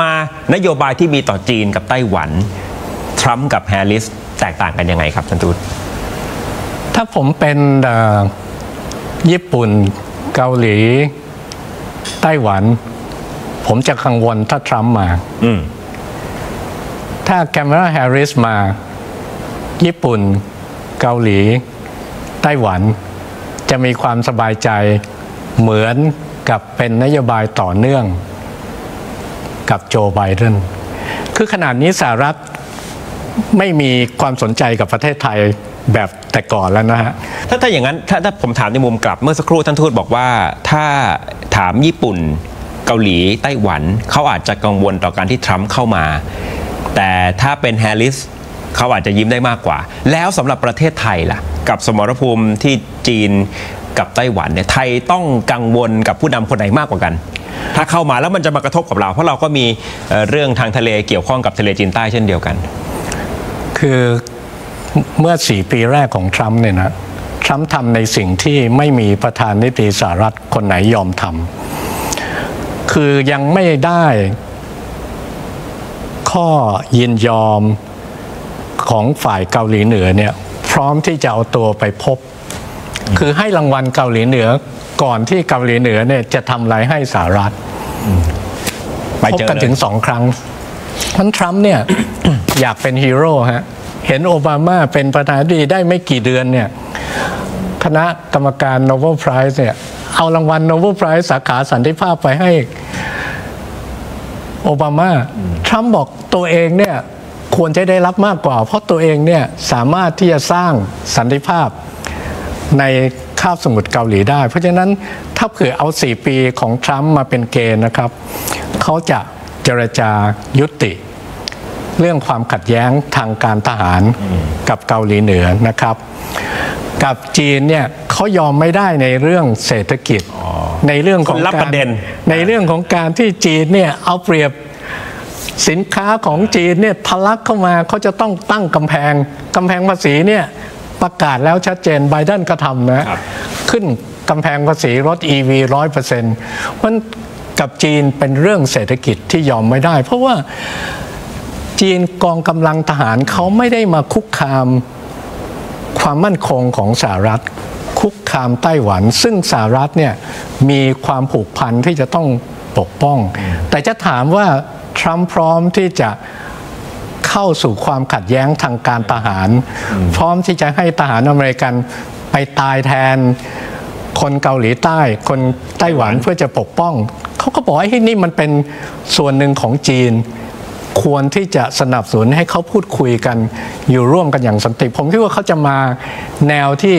มานโยบายที่มีต่อจีนกับไต้หวัน ทรัมป์กับแฮร์ริสแตกต่างกันยังไงครับท่านทูตถ้าผมเป็นเอ่อญี่ปุ่นเกาหลี ไต้หวัน ผมจะกังวลถ้าทรัมป์มาอืมถ้าแคม a ราแฮร์ริสมา ญี่ปุ่น เกาหลี ไต้หวัน จะมีความสบายใจเหมือนกับเป็นนโยบายต่อเนื่อง กับโจไบเดนคือขนาดนี้สหรัฐไม่มีความสนใจกับประเทศไทยแบบแต่ก่อนแล้วนะฮะ ถ้าถ้าอย่างนั้นถ้าถ้าผมถามในมุมกลับเมื่อสักครู่ท่านทูตบอกว่าถ้าถามญี่ปุ่นเกาหลีไต้หวันเขาอาจจะกังวลต่อการที่ทรัมป์เข้ามา แต่ถ้าเป็นแฮร์ริสเขาอาจจะยิ้มได้มากกว่า แล้วสำหรับประเทศไทยล่ะ กับสมรภูมิที่จีนกับไต้หวันเนี่ยไทยต้องกังวลกับผู้นำคนไหนมากกว่ากัน ถ้าเข้ามาแล้วมันจะมากระทบกับเรา เพราะเราก็มีเรื่องทางทะเลเกี่ยวข้องกับทะเลจีนใต้เช่นเดียวกัน คือเมื่อสี่ปีแรกของทรัมป์เนี่ยนะทรัมป์ทำในสิ่งที่ไม่มีประธานนิติสหรัฐคนไหนยอมทำคือยังไม่ได้ข้อยินยอมของฝ่ายเกาหลีเหนือเนี่ยพร้อมที่จะเอาตัวไปพบ คือให้รางวัลเกาหลีเหนือ ก่อนที่เกาหลีเหนือเนี่ยจะทำอะไรให้สหรัฐไปพบเจอกันเลยถึงสองครั้งท่านทรัมป์เนี่ยอยากเป็นฮีโร่ฮะเห็นโอบามาเป็นประธานาธิบดีได้ไม่กี่เดือนเนี่ยคณะกรรมการ Nobel Prize เนี่ยเอารางวัล Nobel Prize สาขาสันติภาพไปให้โอบามาทรัมป์บอกตัวเองเนี่ยควรจะได้รับมากกว่า เพราะตัวเองเนี่ยสามารถที่จะสร้างสันติภาพใน คาบสมุทรเกาหลีได้ เพราะฉะนั้นถ้าเผื่อเอา 4 ปีของทรัมป์มาเป็นเกณฑ์นะครับ เขาจะเจรจายุติ เรื่องความขัดแย้งทางการทหารกับเกาหลีเหนือนะครับ กับจีนเนี่ยเขายอมไม่ได้ในเรื่องเศรษฐกิจในเรื่องของคนละการประเด็นในเรื่องของการที่จีนเนี่ยเอาเปรียบสินค้าของจีนเนี่ยทะลักเข้ามาเขาจะต้องตั้งกำแพงกำแพงภาษีเนี่ย ประกาศแล้วชัดเจนไบเดนก็ทำนะครับขึ้นกำแพงภาษีรถ EV ร้อยเปอร์เซ็นต์มันกับจีนเป็นเรื่องเศรษฐกิจที่ยอมไม่ได้ เพราะว่าจีนกองกำลังทหารเขาไม่ได้มาคุกคามความมั่นคงของสหรัฐ คุกคามไต้หวัน ซึ่งสหรัฐเนี่ยมีความผูกพันที่จะต้องปกป้อง แต่จะถามว่าทรัมป์พร้อมที่จะ เข้าสู่ความขัดแย้งทางการทหาร พร้อมที่จะให้ทหารอเมริกันไปตายแทนคนเกาหลีใต้ คนไต้หวันเพื่อจะปกป้อง เขาก็บอกว่าให้ยนี่มันเป็นส่วนหนึ่งของจีน ควรที่จะสนับสนุนให้เขาพูดคุยกันอยู่ร่วมกันอย่างสันติ ผมคิดว่าเขาจะมาแนวที่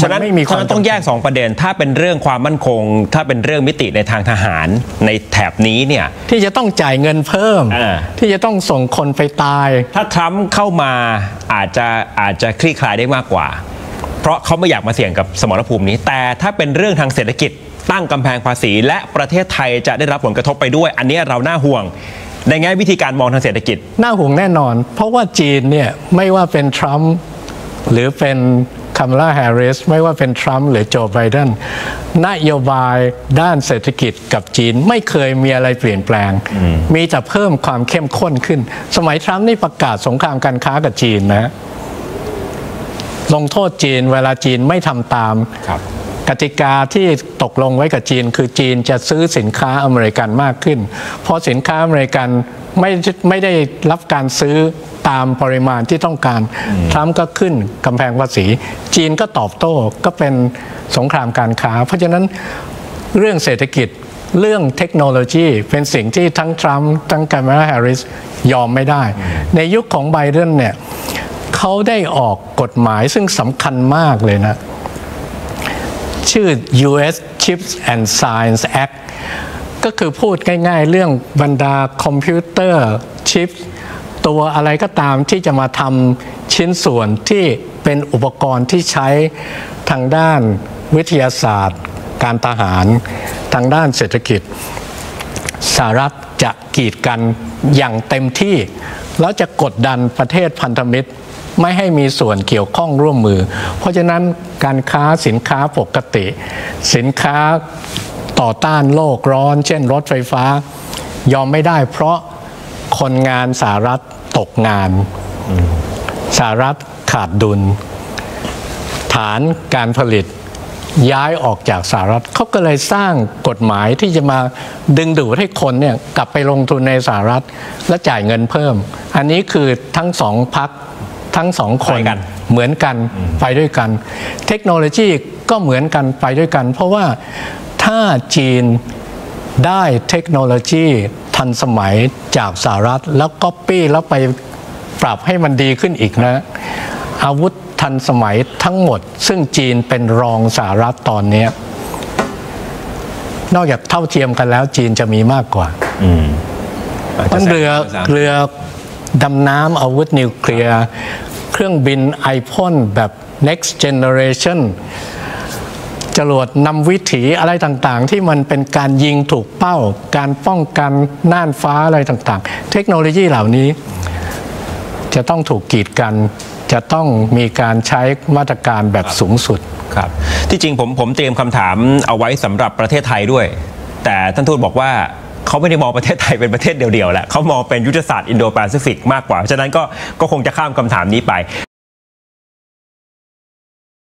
ฉะนั้นมันไม่มีความฉะนั้นต้องแยก 2 ประเด็น ถ้าเป็นเรื่องความมั่นคง ถ้าเป็นเรื่องมิติในทางทหารในแถบนี้เนี่ยที่จะต้องจ่ายเงินเพิ่มอ่าที่จะต้องส่งคนไปตาย ถ้าทรัมป์เข้ามาอาจจะอาจจะคลี่คลายได้มากกว่า เพราะเขาไม่อยากมาเสี่ยงกับสมรภูมินี้ แต่ถ้าเป็นเรื่องทางเศรษฐกิจตั้งกำแพงภาษี และประเทศไทยจะได้รับผลกระทบไปด้วย อันนี้เราน่าห่วงในแง่วิธีการมองทางเศรษฐกิจ น่าห่วงแน่นอน เพราะว่าจีนเนี่ยไม่ว่าเป็นทรัมป์หรือเป็น คามาลาแฮร์ริสไม่ว่าเป็นทรัมป์หรือโจไบเดนนโยบายด้านเศรษฐกิจกับจีนไม่เคยมีอะไรเปลี่ยนแปลง มีแต่เพิ่มความเข้มข้นขึ้น สมัยทรัมป์นี่ประกาศสงครามการค้ากับจีนนะลงโทษจีนเวลาจีนไม่ทำตามครับ กติกาที่ตกลงไว้กับจีน คือจีนจะซื้อสินค้าอเมริกันมากขึ้น เพราะสินค้าอเมริกันไม่ไม่ได้รับการซื้อตามปริมาณที่ต้องการทรัมป์ก็ขึ้นกำแพงภาษี จีนก็ตอบโต้ก็เป็นสงครามการค้า เพราะฉะนั้นเรื่องเศรษฐกิจเรื่องเทคโนโลยีเป็นสิ่งที่ทั้งทรัมป์ทั้งกามาลาแฮร์ริสยอมไม่ได้ ในยุคของไบเดนเนี่ยเขาได้ออกกฎหมายซึ่งสำคัญมากเลยนะ ชื่อ US Chips and Science Act ก็คือพูดง่ายๆ เรื่องบรรดาคอมพิวเตอร์ชิปตัวอะไรก็ตามที่จะมาทำชิ้นส่วนที่เป็นอุปกรณ์ที่ใช้ทางด้านวิทยาศาสตร์ การทหาร ทางด้านเศรษฐกิจสหรัฐ จะกีดกันอย่างเต็มที่ แล้วจะกดดันประเทศพันธมิตรไม่ให้มีส่วนเกี่ยวข้องร่วมมือ เพราะฉะนั้นการค้าสินค้าปกติ สินค้าต่อต้านโลกร้อน เช่นรถไฟฟ้า ยอมไม่ได้เพราะคนงานสหรัฐตกงานสหรัฐขาดดุล ฐานการผลิต ย้ายออกจากสหรัฐเขาก็เลยสร้างกฎหมายที่จะมาดึงดูดให้คนเนี่ยกลับไปลงทุนในสหรัฐและจ่ายเงินเพิ่ม อันนี้คือทั้งสองพักทั้งสองคนไปกันเหมือนกันไปด้วยกัน เทคโนโลยีก็เหมือนกันไปด้วยกัน เพราะว่าถ้าจีนได้เทคโนโลยีทันสมัยจากสหรัฐ แล้วก็ปี้แล้วไปปรับให้มันดีขึ้นอีกนะ อาวุธ ทันสมัยทั้งหมด ซึ่งจีนเป็นรองสหรัฐตอนเนี้ยนอกจากเท่าเทียมกันแล้วจีนจะมีมากกว่ามันเรือเรือดำน้ำอาวุธนิวเคลียร์เครื่องบินไอพ่นแบบ next generation จรวดนำวิถีอะไรต่างๆ ที่มันเป็นการยิงถูกเป้า การป้องกันน่านฟ้าอะไรต่างๆ เทคโนโลยีเหล่านี้ จะต้องถูกกีดกัน จะต้องมีการใช้มาตรการแบบสูงสุดครับ ที่จริงผมผมเตรียมคำถามเอาไว้สำหรับประเทศไทยด้วย แต่ท่านทูตบอกว่าเขาไม่ได้มองประเทศไทยเป็นประเทศเดียวๆแหละเขามองเป็นยุทธศาสตร์อินโดแปซิฟิกมากกว่า ฉะนั้นก็ก็คงจะข้ามคำถามนี้ไป